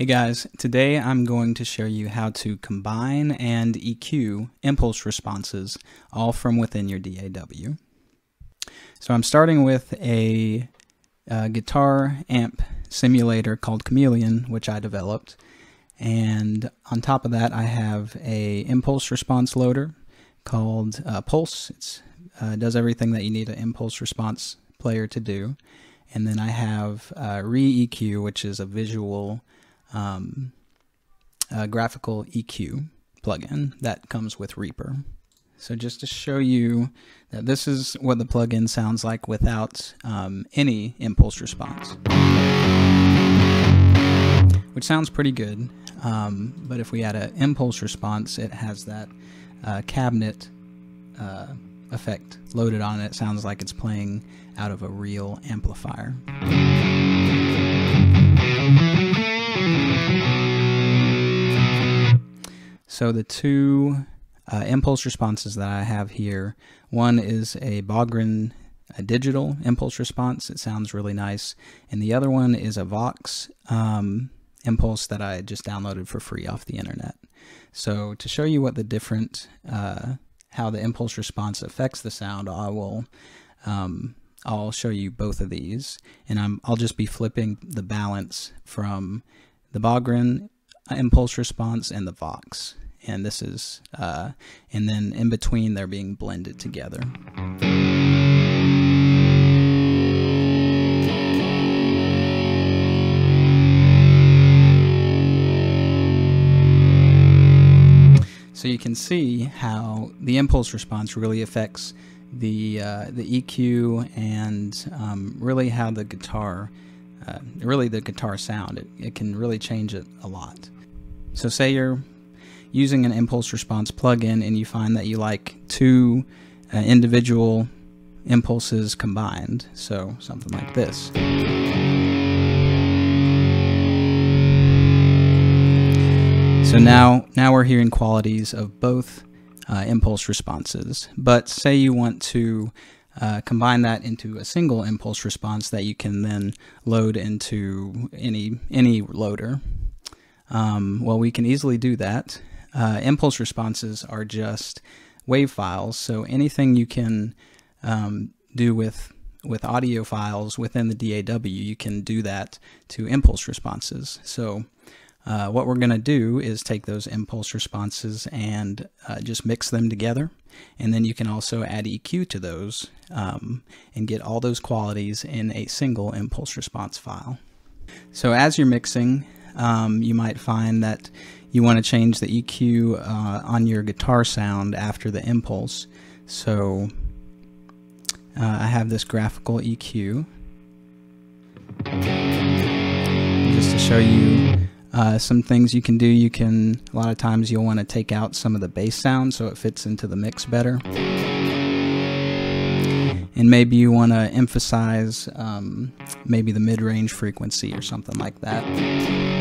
Hey guys, today I'm going to show you how to combine and EQ impulse responses all from within your DAW. So I'm starting with a, a guitar amp simulator called Chameleon, which I developed. And on top of that, I have a impulse response loader called uh, Pulse. It uh, does everything that you need an impulse response player to do. And then I have uh, ReaEQ, which is a visual um, graphical EQ plugin that comes with Reaper. So just to show you that this is what the plugin sounds like without um, any impulse response. Which sounds pretty good, um, but if we add an impulse response, it has that uh, cabinet uh, effect loaded on it. It sounds like it's playing out of a real amplifier. So the two uh, impulse responses that I have here, one is a Bogren a digital impulse response. It sounds really nice. And the other one is a Vox um, impulse that I just downloaded for free off the internet. So to show you what the different, uh, how the impulse response affects the sound, I will, um, I'll show you both of these. And I'm, I'll just be flipping the balance from the Bogren impulse response and the Vox and this is, uh, and then in between they're being blended together. So you can see how the impulse response really affects the uh, the EQ and um, really how the guitar, uh, really the guitar sound. It, it can really change it a lot. So say you're using an impulse response plugin and you find that you like two uh, individual impulses combined. So something like this. So now, now we're hearing qualities of both uh, impulse responses. But say you want to uh, combine that into a single impulse response that you can then load into any any loader. Um, well, we can easily do that uh, impulse responses are just wave files. So anything you can um, do with with audio files within the DAW, you can do that to impulse responses. So uh, what we're going to do is take those impulse responses and uh, just mix them together. And then you can also add EQ to those um, and get all those qualities in a single impulse response file. So as you're mixing, um, you might find that you want to change the EQ uh, on your guitar sound after the impulse. So uh, I have this graphical EQ just to show you uh, some things you can do. You can, a lot of times you'll want to take out some of the bass sound so it fits into the mix better. And maybe you want to emphasize um, maybe the mid-range frequency or something like that.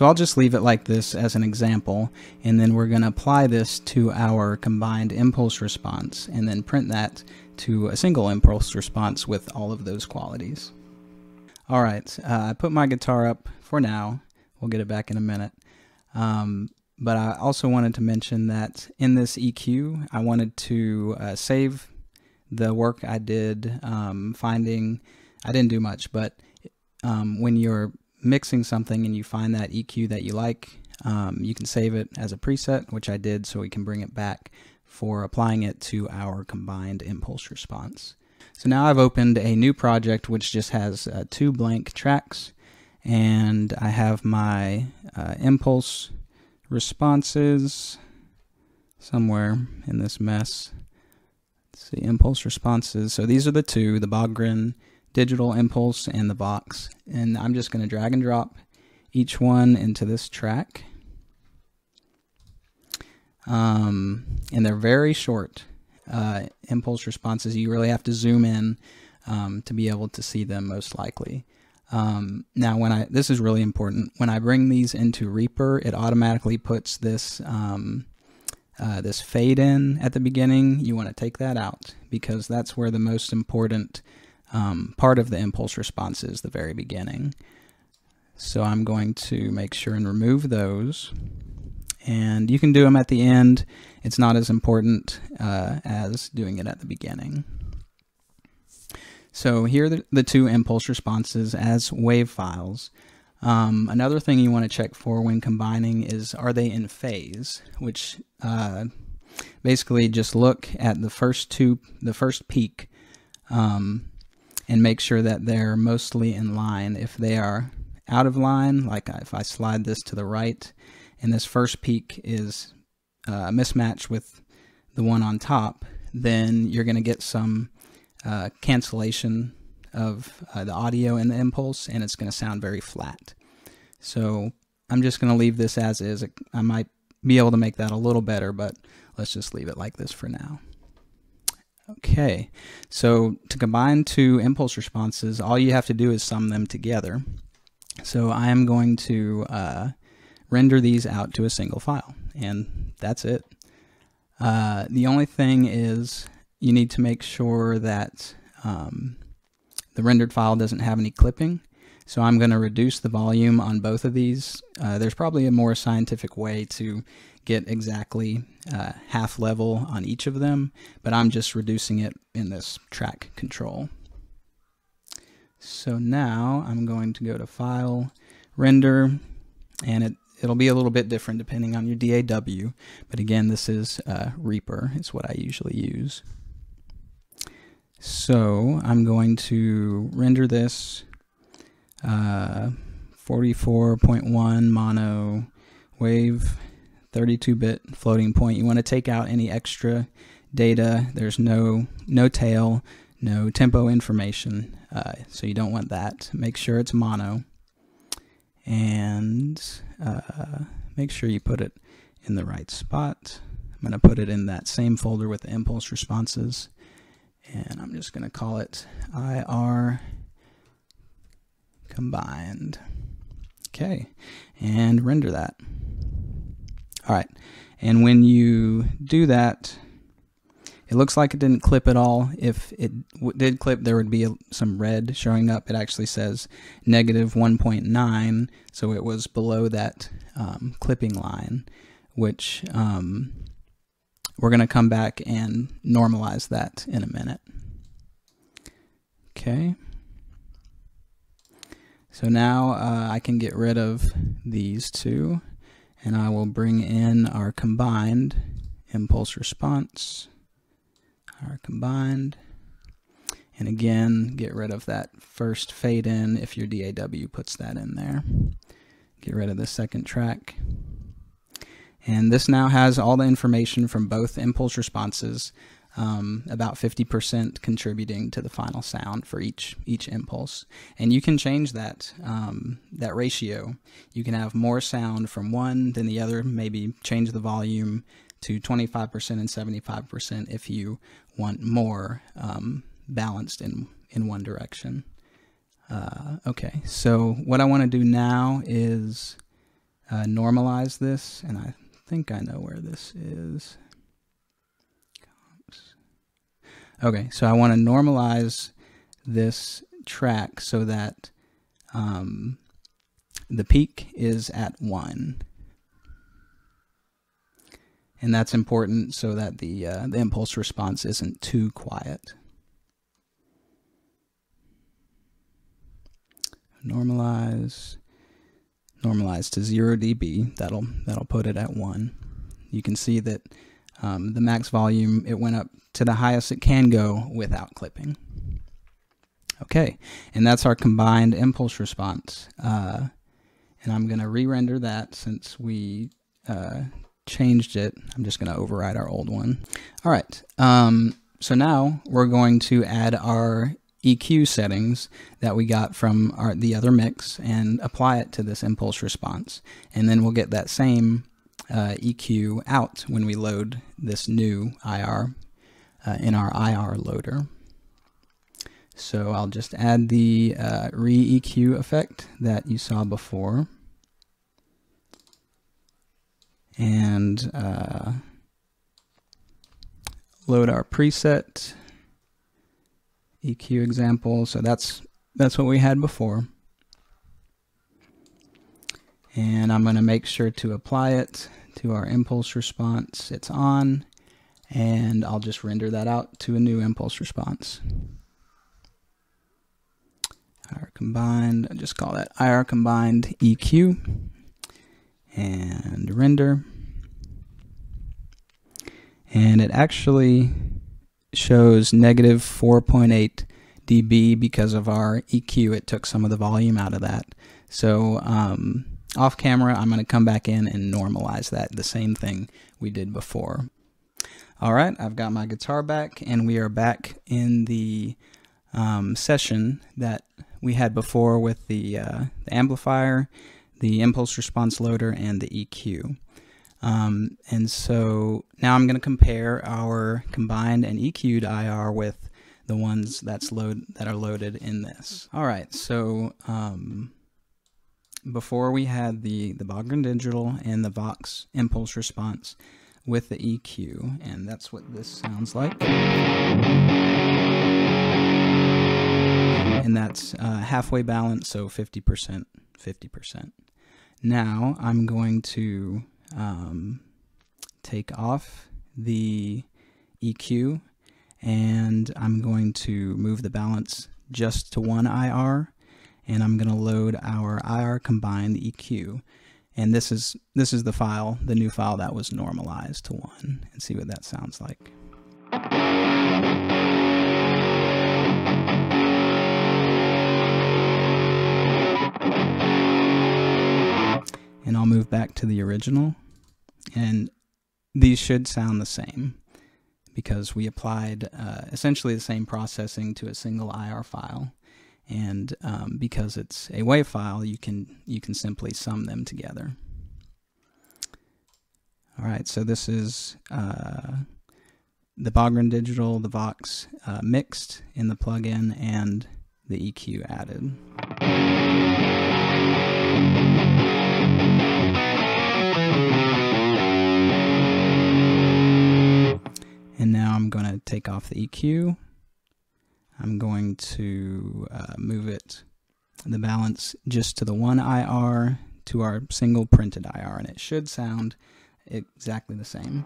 So I'll just leave it like this as an example, and then we're going to apply this to our combined impulse response, and then print that to a single impulse response with all of those qualities. All right, uh, I put my guitar up for now. We'll get it back in a minute. Um, but I also wanted to mention that in this EQ, I wanted to uh, save the work I did um, finding, I didn't do much, but um, when you're mixing something and you find that EQ that you like, um, you can save it as a preset, which I did so we can bring it back for applying it to our combined impulse response. So now I've opened a new project which just has uh, two blank tracks and I have my uh, impulse responses somewhere in this mess. Let's see, impulse responses. So these are the two, the Bogren digital impulse and the Vox. And I'm just going to drag and drop each one into this track. Um, and they're very short uh, impulse responses. You really have to zoom in um, to be able to see them most likely. Um, now, when I this is really important. When I bring these into Reaper, it automatically puts this um, uh, this fade in at the beginning, you want to take that out because that's where the most important um, part of the impulse response is the very beginning. So I'm going to make sure and remove those. And you can do them at the end. It's not as important uh, as doing it at the beginning. So here are the, two impulse responses as wave files. Um, another thing you want to check for when combining is are they in phase, which uh, basically just look at the first two, the first peak, um, and make sure that they're mostly in line. If they are out of line, like if I slide this to the right, and this first peak is uh, a mismatch with the one on top, then you're going to get some uh, cancellation of uh, the audio and the impulse, and it's going to sound very flat. So I'm just going to leave this as is. I might be able to make that a little better, but let's just leave it like this for now. Okay, so to combine two impulse responses, all you have to do is sum them together. So I am going to uh, render these out to a single file, and that's it. Uh, the only thing is you need to make sure that um, the rendered file doesn't have any clipping. So I'm going to reduce the volume on both of these. Uh, there's probably a more scientific way to get exactly uh, half level on each of them, but I'm just reducing it in this track control. So now I'm going to go to File, Render, and it, it'll be a little bit different depending on your DAW, but again, this is uh, Reaper, is what I usually use. So I'm going to render this uh, 44.1 mono wave 32-bit floating point. You want to take out any extra data. There's no no tail, no tempo information, uh, so you don't want that. Make sure it's mono, and uh, make sure you put it in the right spot. I'm going to put it in that same folder with the impulse responses and I'm just going to call it IR combined. Okay, and render that. All right, and when you do that, it looks like it didn't clip at all. If it did clip, there would be a, some red showing up. It actually says negative 1.9, so it was below that um, clipping line, which um, we're going to come back and normalize that in a minute. Okay. So now uh, I can get rid of these two and I will bring in our combined impulse response, our combined, and again get rid of that first fade in if your DAW puts that in there. Get rid of the second track. And this now has all the information from both impulse responses, um, about 50% contributing to the final sound for each each impulse. And you can change that um, that ratio. You can have more sound from one than the other. Maybe change the volume to 25% and 75% if you want more um, balanced in in one direction. Uh, okay, so what I want to do now is uh, normalize this, and I think I know where this is. Okay, so I want to normalize this track so that um, the peak is at 1. And that's important so that the, uh, the impulse response isn't too quiet. Normalize normalize to 0 dB. That'll, that'll put it at 1. You can see that um, the max volume, it went up to the highest it can go without clipping. Okay, and that's our combined impulse response. Uh, and I'm going to re-render that since we uh, changed it. I'm just going to override our old one. All right, um, so now we're going to add our EQ settings that we got from our, the other mix and apply it to this impulse response. And then we'll get that same uh, EQ out when we load this new IR uh, in our IR loader. So I'll just add the uh, ReaEQ effect that you saw before. And uh, load our preset EQ example. So that's that's what we had before. And I'm going to make sure to apply it to our impulse response. It's on, and I'll just render that out to a new impulse response. IR combined, I just call that IR combined EQ and render. And it actually shows negative 4.8 dB because of our EQ. It took some of the volume out of that. So um, off camera, I'm going to come back in and normalize that, the same thing we did before. All right, I've got my guitar back, and we are back in the um, session that we had before with the, uh, the amplifier, the impulse response loader, and the EQ. Um, and so now I'm going to compare our combined and EQ'd IR with the ones that's load that are loaded in this. All right, so um, before we had the the Bogren Digital and the Vox impulse response with the EQ, and that's what this sounds like. And that's uh, halfway balance, so 50%, 50%. Now I'm going to um, take off the EQ and I'm going to move the balance just to one IR and I'm going to load our IR combined EQ and this is this is the file the new file that was normalized to one and see what that sounds like and I'll move back to the original and these should sound the same because we applied uh, essentially the same processing to a single IR file. And um, because it's a WAV file, you can you can simply sum them together. All right, so this is uh, the Bogren Digital, the Vox uh, mixed in the plugin, and the EQ added. And now I'm going to take off the EQ. I'm going to uh, move it, the balance just to the one IR to our single printed IR, and it should sound exactly the same.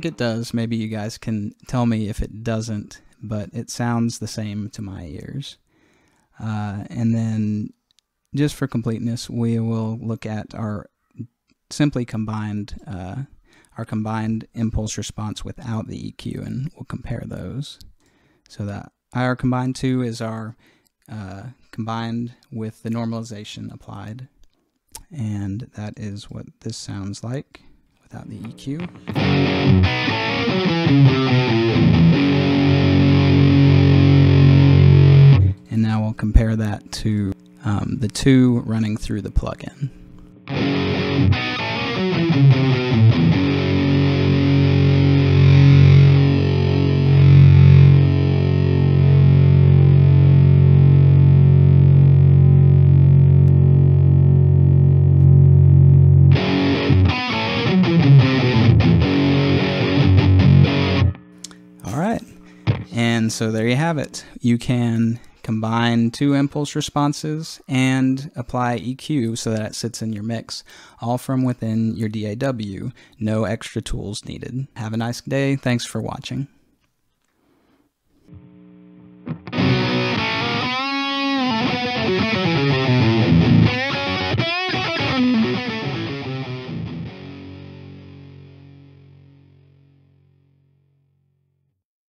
Think it does. Maybe you guys can tell me if it doesn't, but it sounds the same to my ears. Uh, and then, just for completeness, we will look at our simply combined uh, our combined impulse response without the EQ, and we'll compare those. So that IR combined two is our uh, combined with the normalization applied, and that is what this sounds like without the EQ. And now we'll compare that to um, the two running through the plugin. So there you have it. You can combine two impulse responses and apply EQ so that it sits in your mix, all from within your DAW. No extra tools needed. Have a nice day. Thanks for watching.